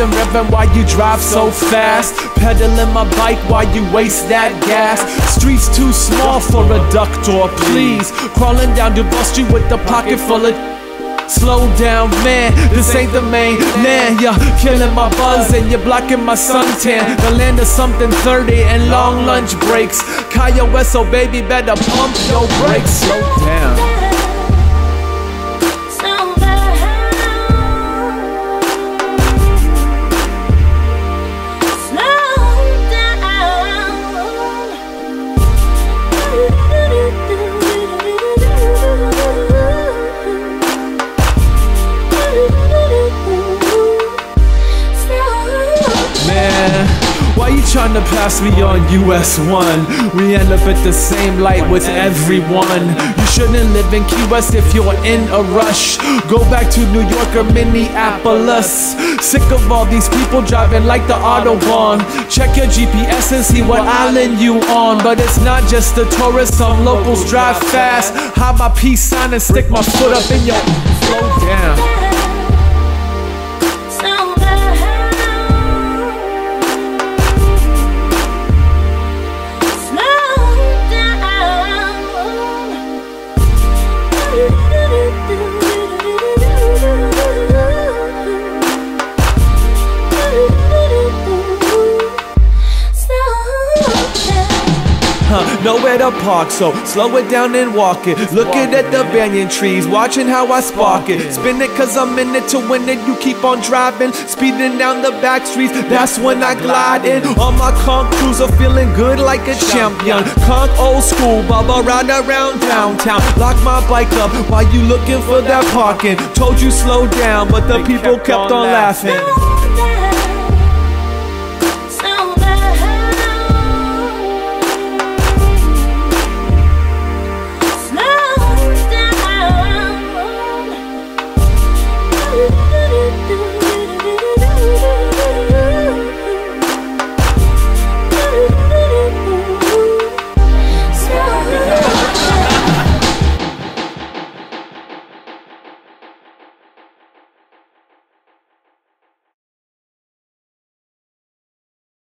and revving while you drive so fast. Pedaling my bike while you waste that gas. Streets too small for a duck door, please. Crawling down Duval Street with a pocket full of. Slow down, man, this ain't the main man. You're killing my buzz and you're blocking my suntan. The land of something 30 and long lunch breaks. Kanye West, so baby, better pump your brakes. Slow down. Why you trying to pass me on US 1? We end up at the same light with everyone. You shouldn't live in West if you're in a rush. Go back to New York or Minneapolis. Sick of all these people driving like the Autobahn. Check your GPS and see what island you on. But it's not just the tourists, some locals drive fast. Hide my peace sign and stick my foot up in your. Slow down. Nowhere to park, so slow it down and walk it. Looking at the banyan trees, watching how I spark it. Spin it cause I'm in it to win it. You keep on driving, speeding down the back streets. That's when I glide in. On my conch cruiser, feeling good like a champion. Conch old school, bubble round around downtown. Lock my bike up while you looking for that parking. Told you slow down, but the people kept on laughing.